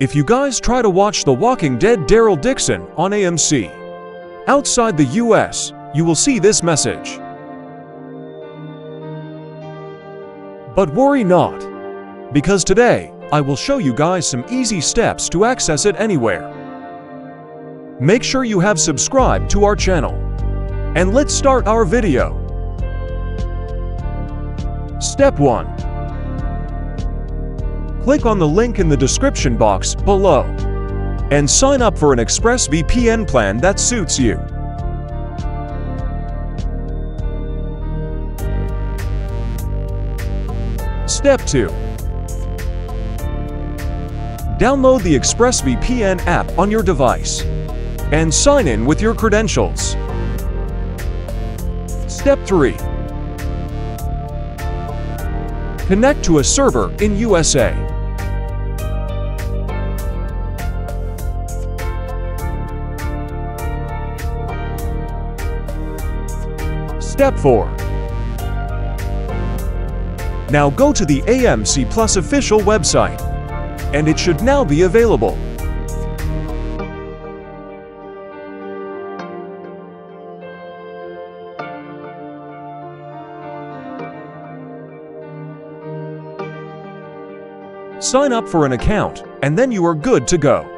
If you guys try to watch The Walking Dead Daryl Dixon on AMC, outside the US, you will see this message. But worry not, because today I will show you guys some easy steps to access it anywhere. Make sure you have subscribed to our channel. And let's start our video. Step 1. Click on the link in the description box below and sign up for an ExpressVPN plan that suits you. Step 2. Download the ExpressVPN app on your device and sign in with your credentials. Step 3. Connect to a server in USA. Step 4. Now go to the AMC Plus official website, and it should now be available. Sign up for an account, and then you are good to go.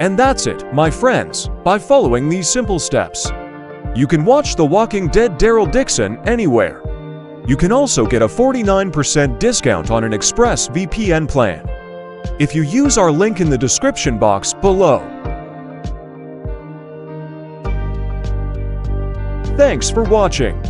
And that's it, my friends, by following these simple steps. You can watch The Walking Dead Daryl Dixon anywhere. You can also get a 49% discount on an Express VPN plan. If you use our link in the description box below. Thanks for watching.